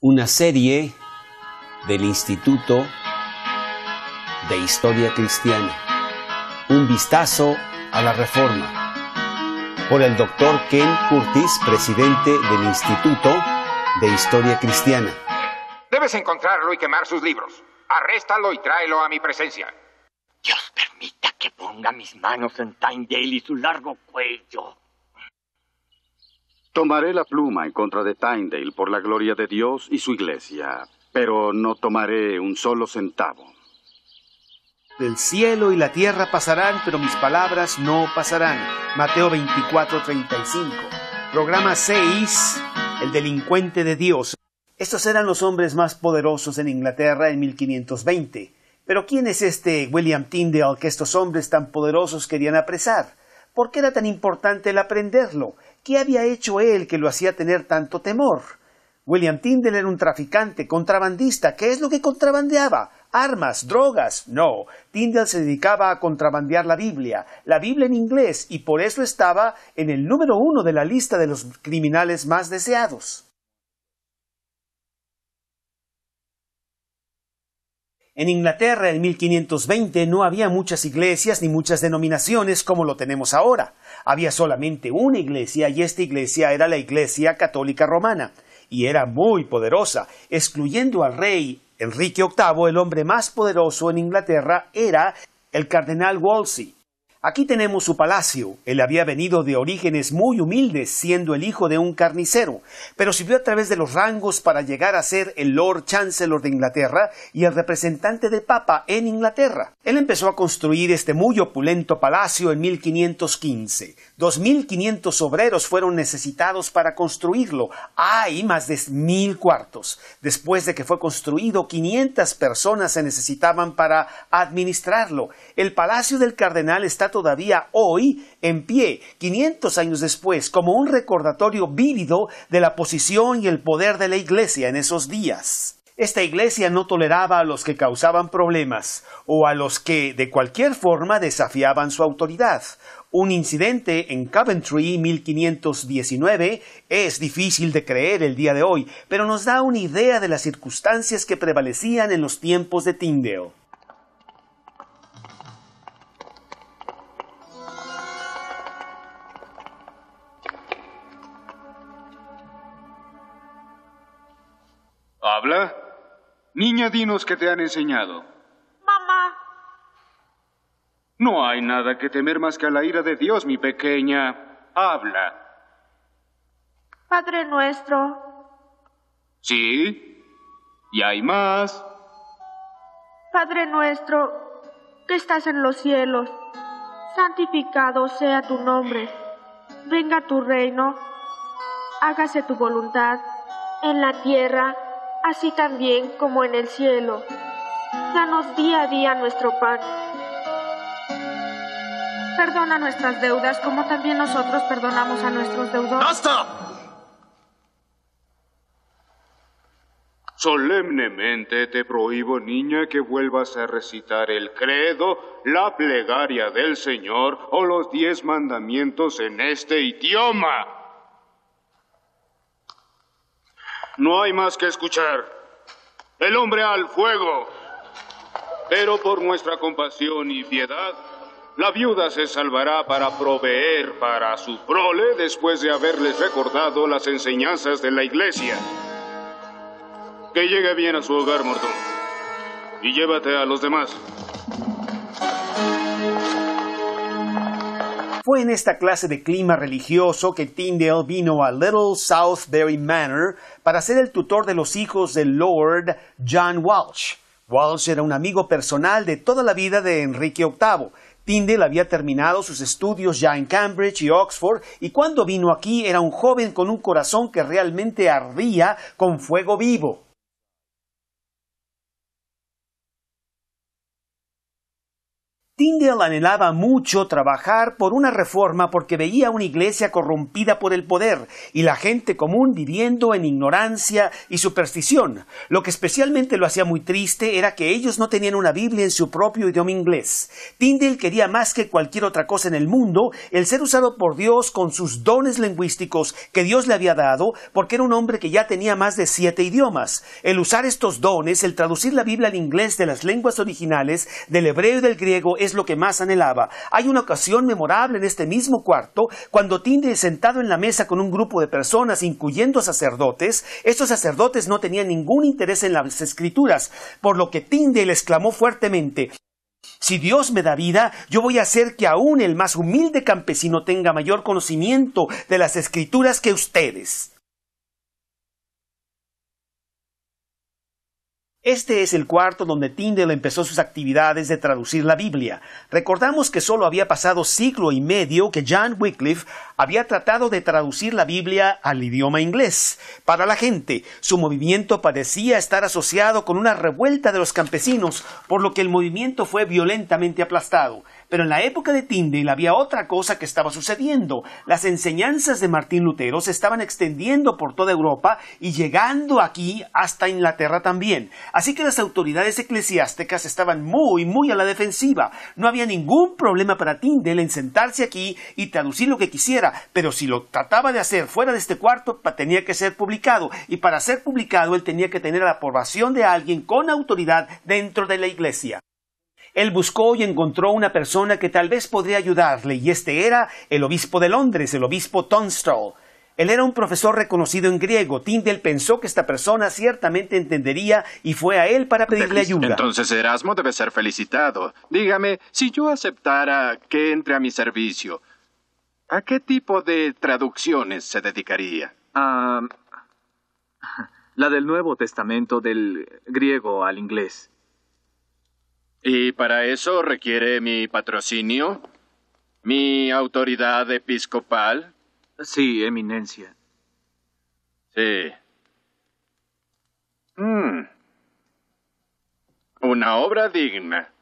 una serie del Instituto de Historia Cristiana. Un vistazo a la Reforma. Por el doctor Ken Curtis, presidente del Instituto de Historia Cristiana. Debes encontrarlo y quemar sus libros. Arréstalo y tráelo a mi presencia. Dios permita que ponga mis manos en Tyndale y su largo cuello. Tomaré la pluma en contra de Tyndale por la gloria de Dios y su iglesia, pero no tomaré un solo centavo. El cielo y la tierra pasarán, pero mis palabras no pasarán. Mateo 24:35. Programa 6, El delincuente de Dios. Estos eran los hombres más poderosos en Inglaterra en 1520. Pero ¿quién es este William Tyndale que estos hombres tan poderosos querían apresar? ¿Por qué era tan importante el aprenderlo? ¿Qué había hecho él que lo hacía tener tanto temor? William Tyndale era un traficante, contrabandista. ¿Qué es lo que contrabandeaba? Armas, drogas. No, Tyndale se dedicaba a contrabandear la Biblia, la Biblia en inglés, y por eso estaba en el número uno de la lista de los criminales más deseados. En Inglaterra en 1520 no había muchas iglesias ni muchas denominaciones como lo tenemos ahora. Había solamente una iglesia y esta iglesia era la Iglesia Católica Romana y era muy poderosa, excluyendo al rey Enrique VIII, el hombre más poderoso en Inglaterra era el cardenal Wolsey. Aquí tenemos su palacio. Él había venido de orígenes muy humildes, siendo el hijo de un carnicero, pero sirvió a través de los rangos para llegar a ser el Lord Chancellor de Inglaterra y el representante del Papa en Inglaterra. Él empezó a construir este muy opulento palacio en 1515. 2.500 obreros fueron necesitados para construirlo. Hay más de mil cuartos. Después de que fue construido, 500 personas se necesitaban para administrarlo. El palacio del cardenal está todavía hoy en pie, 500 años después, como un recordatorio vívido de la posición y el poder de la Iglesia en esos días. Esta iglesia no toleraba a los que causaban problemas o a los que de cualquier forma desafiaban su autoridad. Un incidente en Coventry 1519 es difícil de creer el día de hoy, pero nos da una idea de las circunstancias que prevalecían en los tiempos de Tyndale. ¿Habla? Niña, dinos qué te han enseñado. No hay nada que temer más que a la ira de Dios, mi pequeña. Habla. Padre nuestro. ¿Sí? ¿Y hay más? Padre nuestro, que estás en los cielos, santificado sea tu nombre. Venga tu reino. Hágase tu voluntad en la tierra así también como en el cielo. Danos día a día nuestro pan. Perdona nuestras deudas como también nosotros perdonamos a nuestros deudores. ¡Basta! Solemnemente te prohíbo, niña, que vuelvas a recitar el credo, la plegaria del Señor o los diez mandamientos en este idioma. No hay más que escuchar. El hombre al fuego. Pero por nuestra compasión y piedad, la viuda se salvará para proveer para su prole después de haberles recordado las enseñanzas de la iglesia. Que llegue bien a su hogar, Morton. Y llévate a los demás. Fue en esta clase de clima religioso que Tyndale vino a Little Southbury Manor para ser el tutor de los hijos del Lord John Walsh. Walsh era un amigo personal de toda la vida de Enrique VIII. Tyndale había terminado sus estudios ya en Cambridge y Oxford y cuando vino aquí era un joven con un corazón que realmente ardía con fuego vivo. Tyndale anhelaba mucho trabajar por una reforma porque veía una iglesia corrompida por el poder y la gente común viviendo en ignorancia y superstición. Lo que especialmente lo hacía muy triste era que ellos no tenían una Biblia en su propio idioma inglés. Tyndale quería más que cualquier otra cosa en el mundo el ser usado por Dios con sus dones lingüísticos que Dios le había dado porque era un hombre que ya tenía más de siete idiomas. El usar estos dones, el traducir la Biblia al inglés de las lenguas originales, del hebreo y del griego, es lo que más anhelaba. Hay una ocasión memorable en este mismo cuarto cuando Tinde sentado en la mesa con un grupo de personas, incluyendo sacerdotes, estos sacerdotes no tenían ningún interés en las escrituras, por lo que Tinde exclamó fuertemente si Dios me da vida, yo voy a hacer que aún el más humilde campesino tenga mayor conocimiento de las escrituras que ustedes. Este es el cuarto donde Tyndale empezó sus actividades de traducir la Biblia. Recordamos que solo había pasado siglo y medio que John Wycliffe había tratado de traducir la Biblia al idioma inglés. Para la gente, su movimiento parecía estar asociado con una revuelta de los campesinos, por lo que el movimiento fue violentamente aplastado. Pero en la época de Tyndale había otra cosa que estaba sucediendo. Las enseñanzas de Martín Lutero se estaban extendiendo por toda Europa y llegando aquí hasta Inglaterra también. Así que las autoridades eclesiásticas estaban muy, muy a la defensiva. No había ningún problema para Tyndale en sentarse aquí y traducir lo que quisiera, pero si lo trataba de hacer fuera de este cuarto, tenía que ser publicado. Y para ser publicado, él tenía que tener la aprobación de alguien con autoridad dentro de la iglesia. Él buscó y encontró una persona que tal vez podría ayudarle, y este era el obispo de Londres, el obispo Tunstall. Él era un profesor reconocido en griego. Tyndale pensó que esta persona ciertamente entendería y fue a él para pedirle ayuda. Entonces Erasmo debe ser felicitado. Dígame, si yo aceptara que entre a mi servicio, ¿a qué tipo de traducciones se dedicaría? Ah, la del Nuevo Testamento del griego al inglés. ¿Y para eso requiere mi patrocinio? ¿Mi autoridad episcopal? Sí, eminencia. Sí. Hmm. Una obra digna.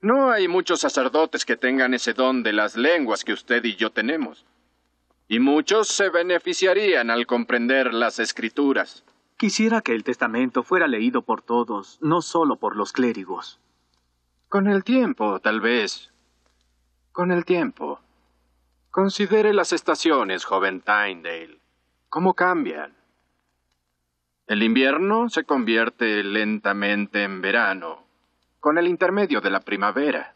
No hay muchos sacerdotes que tengan ese don de las lenguas que usted y yo tenemos. Y muchos se beneficiarían al comprender las escrituras. Quisiera que el testamento fuera leído por todos, no solo por los clérigos. Con el tiempo, tal vez. Con el tiempo. Considere las estaciones, joven Tyndale. ¿Cómo cambian? El invierno se convierte lentamente en verano, con el intermedio de la primavera.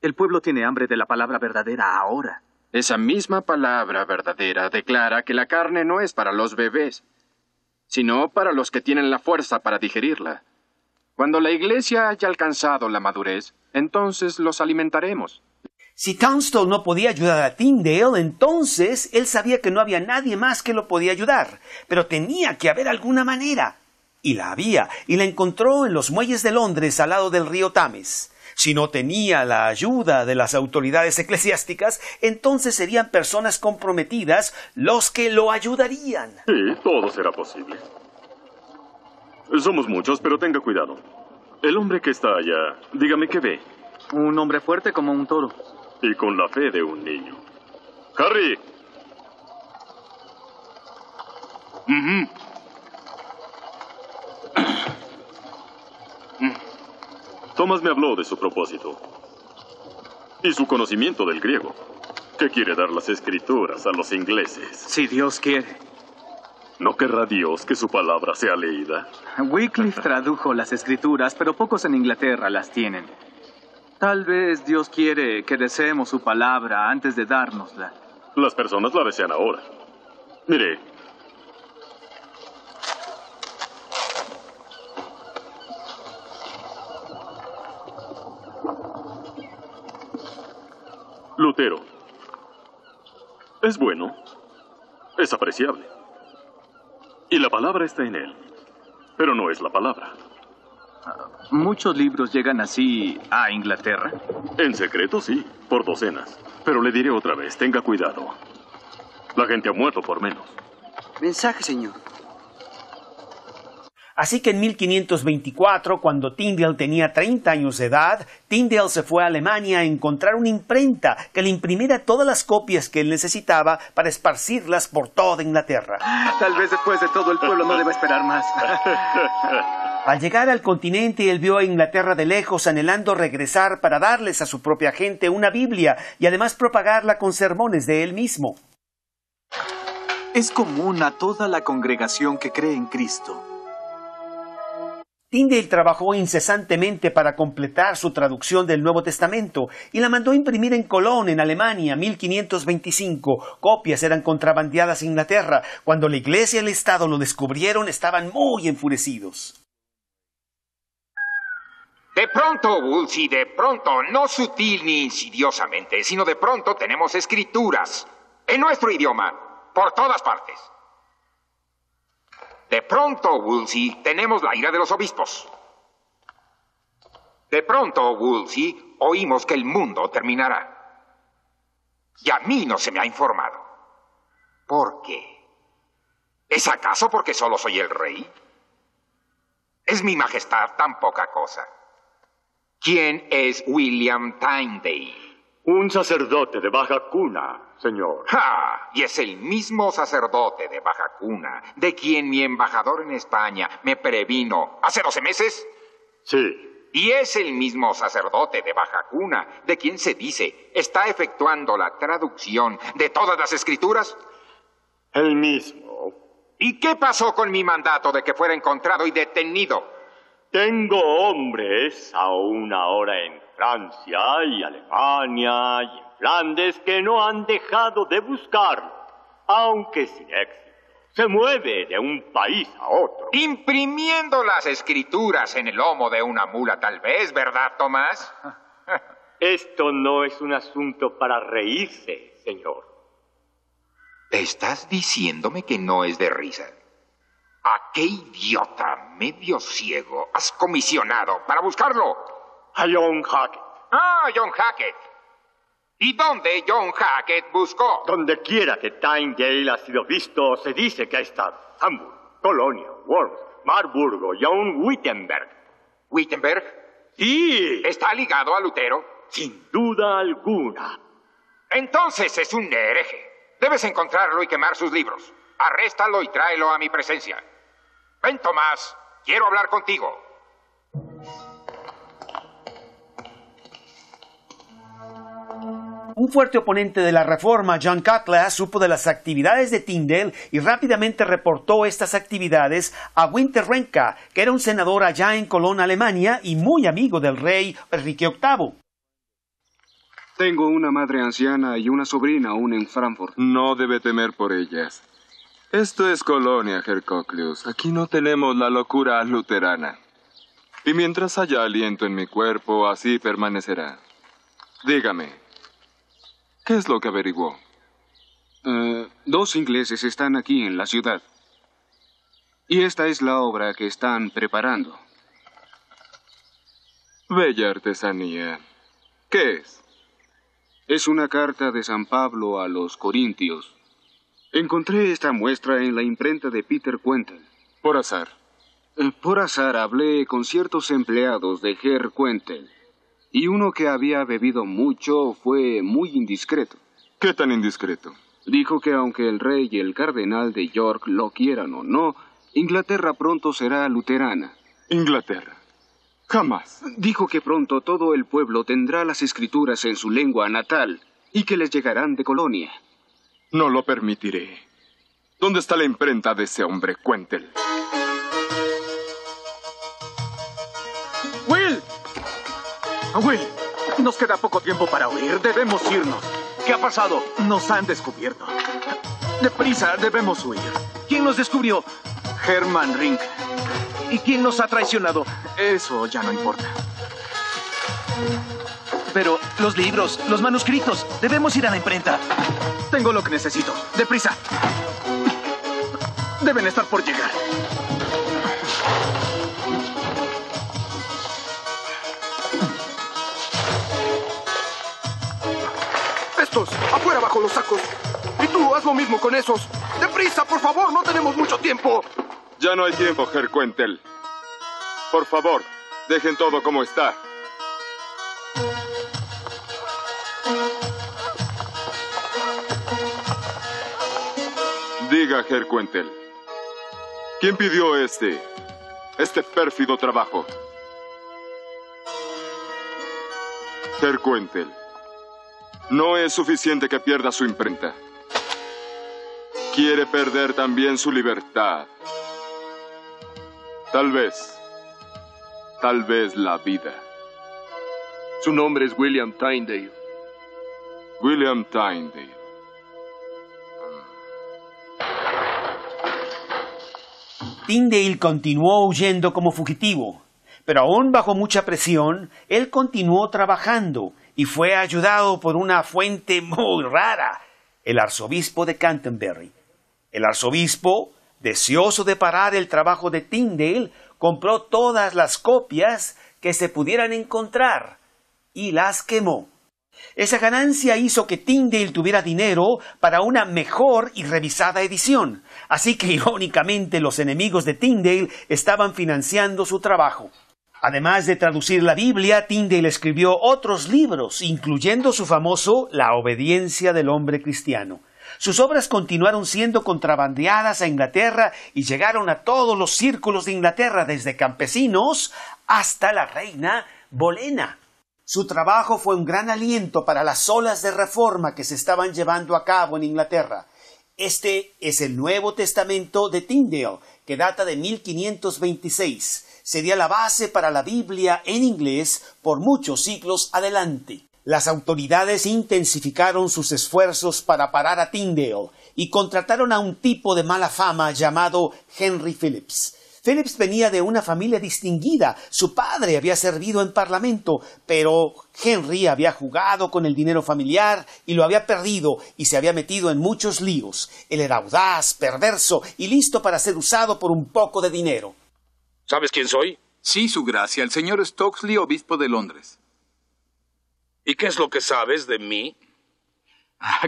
El pueblo tiene hambre de la palabra verdadera ahora. Esa misma palabra verdadera declara que la carne no es para los bebés, sino para los que tienen la fuerza para digerirla. Cuando la Iglesia haya alcanzado la madurez, entonces los alimentaremos. Si Tunstall no podía ayudar a Tyndale, entonces él sabía que no había nadie más que lo podía ayudar, pero tenía que haber alguna manera. Y la había, y la encontró en los muelles de Londres al lado del río Tames. Si no tenía la ayuda de las autoridades eclesiásticas, entonces serían personas comprometidas los que lo ayudarían. Sí, todo será posible. Somos muchos, pero tenga cuidado. El hombre que está allá, dígame qué ve. Un hombre fuerte como un toro. Y con la fe de un niño. Harry. Thomas me habló de su propósito. Y su conocimiento del griego. Que quiere dar las escrituras a los ingleses. Si Dios quiere. ¿No querrá Dios que su palabra sea leída? Wycliffe tradujo las escrituras, pero pocos en Inglaterra las tienen. Tal vez Dios quiere que deseemos su palabra antes de dárnosla. Las personas la desean ahora. Mire. Lutero. Es bueno. Es apreciable. Y la palabra está en él. Pero no es la palabra. Muchos libros llegan así a Inglaterra. En secreto, sí, por docenas. Pero le diré otra vez, tenga cuidado. La gente ha muerto por menos. Mensaje, señor. Así que en 1524, cuando Tyndale tenía 30 años de edad, Tyndale se fue a Alemania a encontrar una imprenta que le imprimiera todas las copias que él necesitaba para esparcirlas por toda Inglaterra. Tal vez después de todo el pueblo no deba esperar más. Al llegar al continente, él vio a Inglaterra de lejos anhelando regresar para darles a su propia gente una Biblia y además propagarla con sermones de él mismo. Es común a toda la congregación que cree en Cristo Tyndale trabajó incesantemente para completar su traducción del Nuevo Testamento y la mandó imprimir en Colón, en Alemania, 1525. Copias eran contrabandeadas a Inglaterra. Cuando la Iglesia y el Estado lo descubrieron, estaban muy enfurecidos. De pronto, Woolsey, de pronto, no sutil ni insidiosamente, sino de pronto tenemos escrituras en nuestro idioma, por todas partes. De pronto, Woolsey, tenemos la ira de los obispos. De pronto, Woolsey, oímos que el mundo terminará. Y a mí no se me ha informado. ¿Por qué? ¿Es acaso porque solo soy el rey? ¿Es mi majestad tan poca cosa? ¿Quién es William Tyndale? Un sacerdote de baja cuna, señor. ¡Ja! Y es el mismo sacerdote de baja cuna de quien mi embajador en España me previno hace doce meses. Sí. Y es el mismo sacerdote de baja cuna de quien se dice está efectuando la traducción de todas las escrituras. El mismo. ¿Y qué pasó con mi mandato de que fuera encontrado y detenido? Tengo hombres aún ahora en Francia y Alemania y en Flandes que no han dejado de buscarlo, aunque sin éxito. Se mueve de un país a otro. Imprimiendo las escrituras en el lomo de una mula, tal vez, ¿verdad, Tomás? Esto no es un asunto para reírse, señor. ¿Estás diciéndome que no es de risa? ¿A qué idiota medio ciego has comisionado para buscarlo? A John Hackett. Ah, John Hackett. ¿Y dónde John Hackett buscó? Donde quiera que Tyndale ha sido visto, se dice que ha estado. Hamburg, Colonia, Worms, Marburgo, John Wittenberg. ¿Wittenberg? Sí. ¿Está ligado a Lutero? Sin duda alguna. Entonces es un hereje. Debes encontrarlo y quemar sus libros. Arréstalo y tráelo a mi presencia. Ven, Tomás. Quiero hablar contigo. Un fuerte oponente de la reforma, John Cutler, supo de las actividades de Tyndale y rápidamente reportó estas actividades a Winter Renka, que era un senador allá en Colón, Alemania, y muy amigo del rey Enrique VIII. Tengo una madre anciana y una sobrina aún en Frankfurt. No debe temer por ellas. Esto es Colonia, Hercocleus. Aquí no tenemos la locura luterana. Y mientras haya aliento en mi cuerpo, así permanecerá. Dígame, ¿qué es lo que averiguó? Eh, dos ingleses están aquí en la ciudad. Y esta es la obra que están preparando. Bella artesanía. ¿Qué es? Es una carta de San Pablo a los Corintios. Encontré esta muestra en la imprenta de Peter Quentel. Por azar. Eh, por azar hablé con ciertos empleados de Herr Quentel. Y uno que había bebido mucho fue muy indiscreto. ¿Qué tan indiscreto? Dijo que aunque el rey y el cardenal de York lo quieran o no, Inglaterra pronto será luterana. Inglaterra. Jamás. Dijo que pronto todo el pueblo tendrá las escrituras en su lengua natal y que les llegarán de Colonia. No lo permitiré. ¿Dónde está la imprenta de ese hombre, Cuentel? ¡Will! Will, nos queda poco tiempo para huir. Debemos irnos. ¿Qué ha pasado? Nos han descubierto. Deprisa, debemos huir. ¿Quién nos descubrió? Herman Rink. ¿Y quién nos ha traicionado? Eso ya no importa. Pero los libros, los manuscritos, debemos ir a la imprenta. Tengo lo que necesito. Deprisa. Deben estar por llegar. Estos, afuera bajo los sacos. Y tú, haz lo mismo con esos. ¡Deprisa, por favor! No tenemos mucho tiempo. Ya no hay tiempo, Herr Quentel. Por favor, dejen todo como está. Diga, Herr Quentel. ¿Quién pidió este, este pérfido trabajo? Herr Quentel, no es suficiente que pierda su imprenta. Quiere perder también su libertad. Tal vez, tal vez la vida. Su nombre es William Tyndale. William Tyndale. Tyndale continuó huyendo como fugitivo, pero aún bajo mucha presión, él continuó trabajando y fue ayudado por una fuente muy rara, el arzobispo de Canterbury. El arzobispo, deseoso de parar el trabajo de Tyndale, compró todas las copias que se pudieran encontrar y las quemó. Esa ganancia hizo que Tyndale tuviera dinero para una mejor y revisada edición, así que irónicamente los enemigos de Tyndale estaban financiando su trabajo. Además de traducir la Biblia, Tyndale escribió otros libros, incluyendo su famoso La obediencia del hombre cristiano. Sus obras continuaron siendo contrabandeadas a Inglaterra y llegaron a todos los círculos de Inglaterra, desde campesinos hasta la reina Bolena. Su trabajo fue un gran aliento para las olas de reforma que se estaban llevando a cabo en Inglaterra. Este es el Nuevo Testamento de Tyndale, que data de 1526. Sería la base para la Biblia en inglés por muchos siglos adelante. Las autoridades intensificaron sus esfuerzos para parar a Tyndale y contrataron a un tipo de mala fama llamado Henry Phillips. Phillips venía de una familia distinguida. Su padre había servido en Parlamento, pero Henry había jugado con el dinero familiar y lo había perdido y se había metido en muchos líos. Él era audaz, perverso y listo para ser usado por un poco de dinero. ¿Sabes quién soy? Sí, su gracia, el señor Stokesley, obispo de Londres. ¿Y qué es lo que sabes de mí?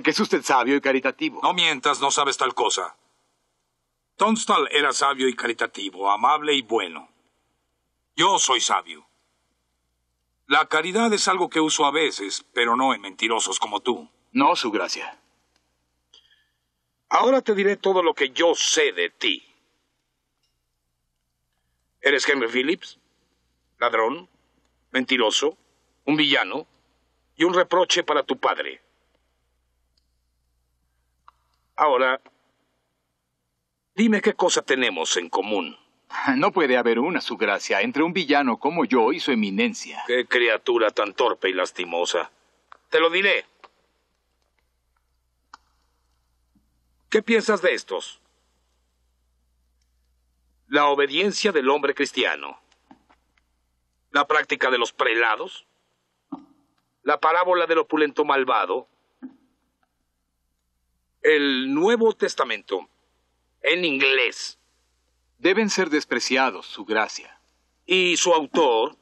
que es usted sabio y caritativo. No mientas, no sabes tal cosa. Tunstall era sabio y caritativo, amable y bueno. Yo soy sabio. La caridad es algo que uso a veces, pero no en mentirosos como tú. No, su gracia. Ahora te diré todo lo que yo sé de ti. ¿Eres Henry Phillips? Ladrón, mentiroso, un villano y un reproche para tu padre. Ahora, dime qué cosa tenemos en común. No puede haber una, su gracia, entre un villano como yo y su eminencia. Qué criatura tan torpe y lastimosa. Te lo diré. ¿Qué piensas de estos? La obediencia del hombre cristiano. La práctica de los prelados. La parábola del opulento malvado. El Nuevo Testamento. En inglés. Deben ser despreciados, su gracia. ¿Y su autor?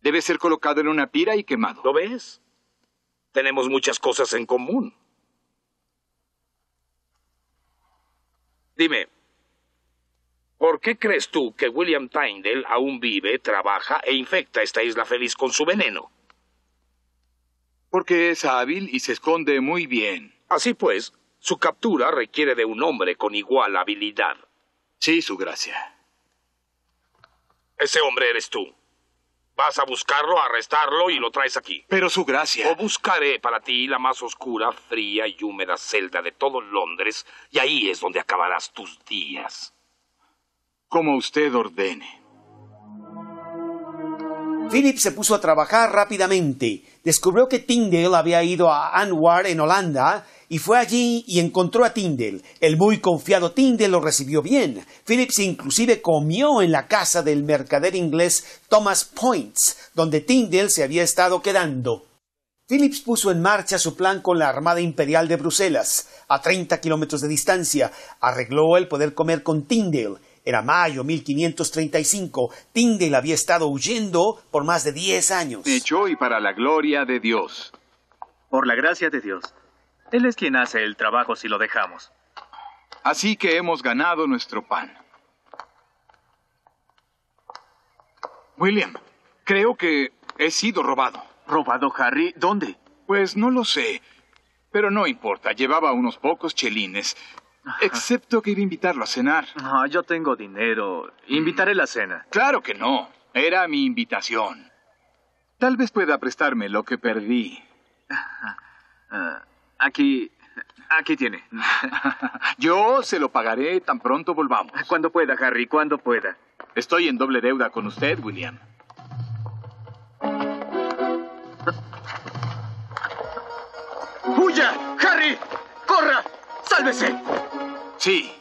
Debe ser colocado en una pira y quemado. ¿Lo ves? Tenemos muchas cosas en común. Dime, ¿por qué crees tú que William Tyndale aún vive, trabaja e infecta esta isla feliz con su veneno? Porque es hábil y se esconde muy bien. Así pues, su captura requiere de un hombre con igual habilidad. Sí, su gracia. Ese hombre eres tú. Vas a buscarlo, arrestarlo y lo traes aquí. Pero su gracia. O buscaré para ti la más oscura, fría y húmeda celda de todo Londres, y ahí es donde acabarás tus días. Como usted ordene. Philip se puso a trabajar rápidamente. Descubrió que Tyndale había ido a Anwar en Holanda y fue allí y encontró a Tyndale. El muy confiado Tyndale lo recibió bien. Phillips inclusive comió en la casa del mercader inglés Thomas Points, donde Tyndale se había estado quedando. Phillips puso en marcha su plan con la Armada Imperial de Bruselas, a 30 kilómetros de distancia. Arregló el poder comer con Tyndale. Era mayo 1535. Tyndale había estado huyendo por más de 10 años. Hecho y para la gloria de Dios. Por la gracia de Dios. Él es quien hace el trabajo si lo dejamos. Así que hemos ganado nuestro pan. William, creo que he sido robado. ¿Robado, Harry? ¿Dónde? Pues no lo sé. Pero no importa, llevaba unos pocos chelines. Excepto que iba a invitarlo a cenar. No, yo tengo dinero. Invitaré la cena. Claro que no. Era mi invitación. Tal vez pueda prestarme lo que perdí. Aquí. Aquí tiene. Yo se lo pagaré tan pronto volvamos. Cuando pueda, Harry, cuando pueda. Estoy en doble deuda con usted, William. ¡Huya! ¡Harry! ¡Corra! ¡Sálvese! Sí.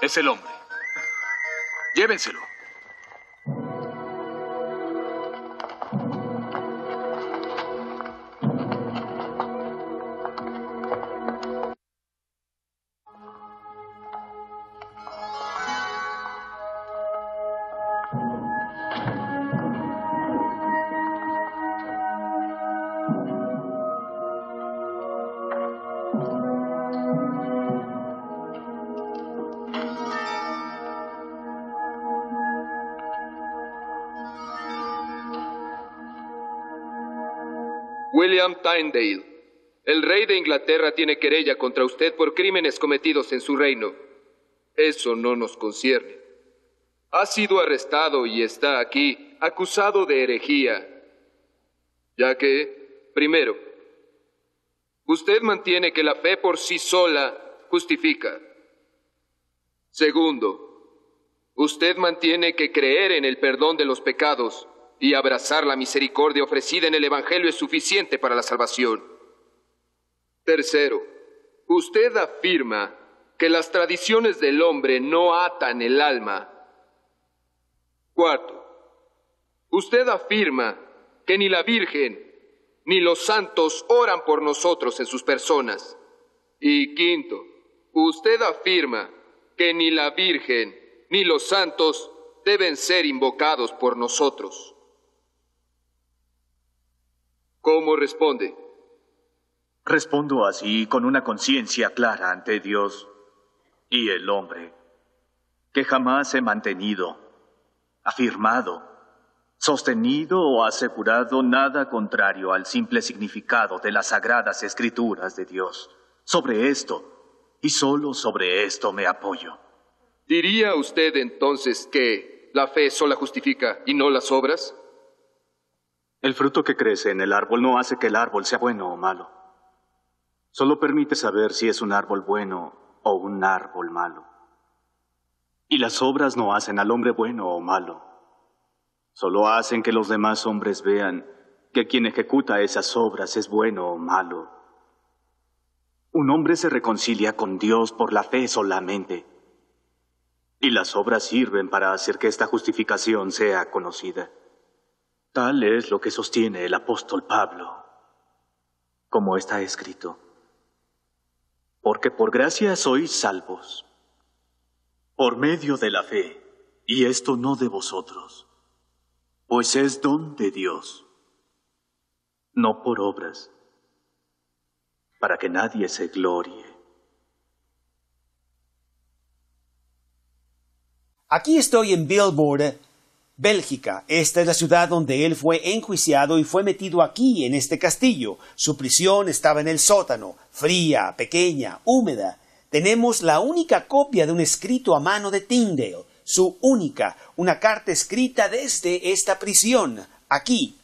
Es el hombre. Llévenselo. William Tyndale. El rey de Inglaterra tiene querella contra usted por crímenes cometidos en su reino. Eso no nos concierne. Ha sido arrestado y está aquí acusado de herejía, ya que, primero, usted mantiene que la fe por sí sola justifica. Segundo, usted mantiene que creer en el perdón de los pecados y abrazar la misericordia ofrecida en el Evangelio es suficiente para la salvación. Tercero, usted afirma que las tradiciones del hombre no atan el alma. Cuarto, usted afirma que ni la Virgen ni los santos oran por nosotros en sus personas. Y quinto, usted afirma que ni la Virgen ni los santos deben ser invocados por nosotros. ¿Cómo responde? Respondo así con una conciencia clara ante Dios y el hombre, que jamás he mantenido, afirmado, sostenido o asegurado nada contrario al simple significado de las sagradas escrituras de Dios. Sobre esto, y solo sobre esto me apoyo. ¿Diría usted entonces que la fe sola justifica y no las obras? El fruto que crece en el árbol no hace que el árbol sea bueno o malo. Solo permite saber si es un árbol bueno o un árbol malo. Y las obras no hacen al hombre bueno o malo. Solo hacen que los demás hombres vean que quien ejecuta esas obras es bueno o malo. Un hombre se reconcilia con Dios por la fe solamente. Y las obras sirven para hacer que esta justificación sea conocida. Tal es lo que sostiene el apóstol Pablo, como está escrito. Porque por gracia sois salvos, por medio de la fe, y esto no de vosotros, pues es don de Dios, no por obras, para que nadie se glorie. Aquí estoy en Billboard Bélgica. Esta es la ciudad donde él fue enjuiciado y fue metido aquí, en este castillo. Su prisión estaba en el sótano, fría, pequeña, húmeda. Tenemos la única copia de un escrito a mano de Tyndale, su única, una carta escrita desde esta prisión, aquí,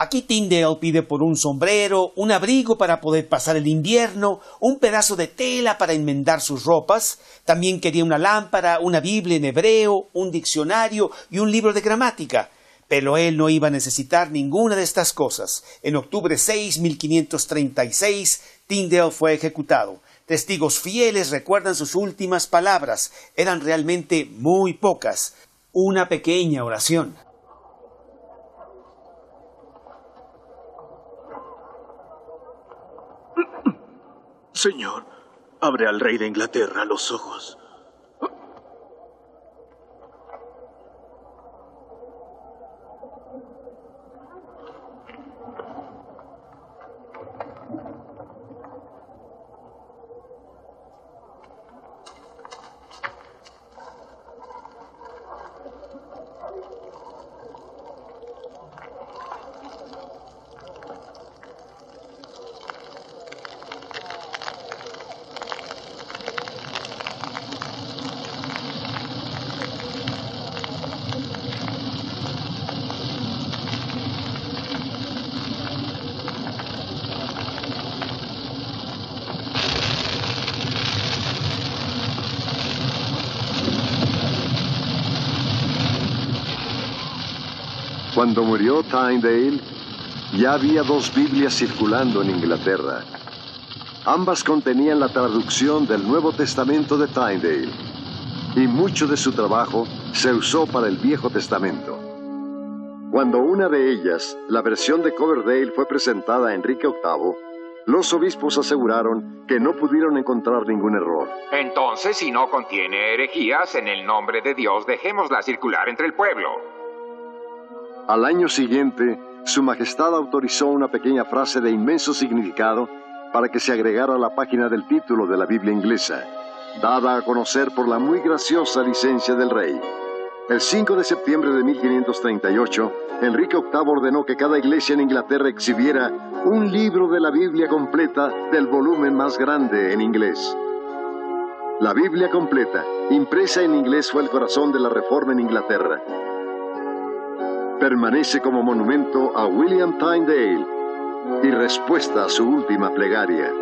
Aquí Tyndale pide por un sombrero, un abrigo para poder pasar el invierno, un pedazo de tela para enmendar sus ropas, también quería una lámpara, una Biblia en hebreo, un diccionario y un libro de gramática. Pero él no iba a necesitar ninguna de estas cosas. En octubre 6, 1536, Tyndale fue ejecutado. Testigos fieles recuerdan sus últimas palabras. Eran realmente muy pocas. Una pequeña oración. Señor, abre al rey de Inglaterra los ojos. Cuando murió Tyndale, ya había dos Biblias circulando en Inglaterra. Ambas contenían la traducción del Nuevo Testamento de Tyndale, y mucho de su trabajo se usó para el Viejo Testamento. Cuando una de ellas, la versión de Coverdale, fue presentada a Enrique VIII, los obispos aseguraron que no pudieron encontrar ningún error. Entonces, si no contiene herejías, en el nombre de Dios, dejémosla circular entre el pueblo. Al año siguiente, Su Majestad autorizó una pequeña frase de inmenso significado para que se agregara a la página del título de la Biblia inglesa, dada a conocer por la muy graciosa licencia del rey. El 5 de septiembre de 1538, Enrique VIII ordenó que cada iglesia en Inglaterra exhibiera un libro de la Biblia completa del volumen más grande en inglés. La Biblia completa, impresa en inglés, fue el corazón de la reforma en Inglaterra. Permanece como monumento a William Tyndale y respuesta a su última plegaria.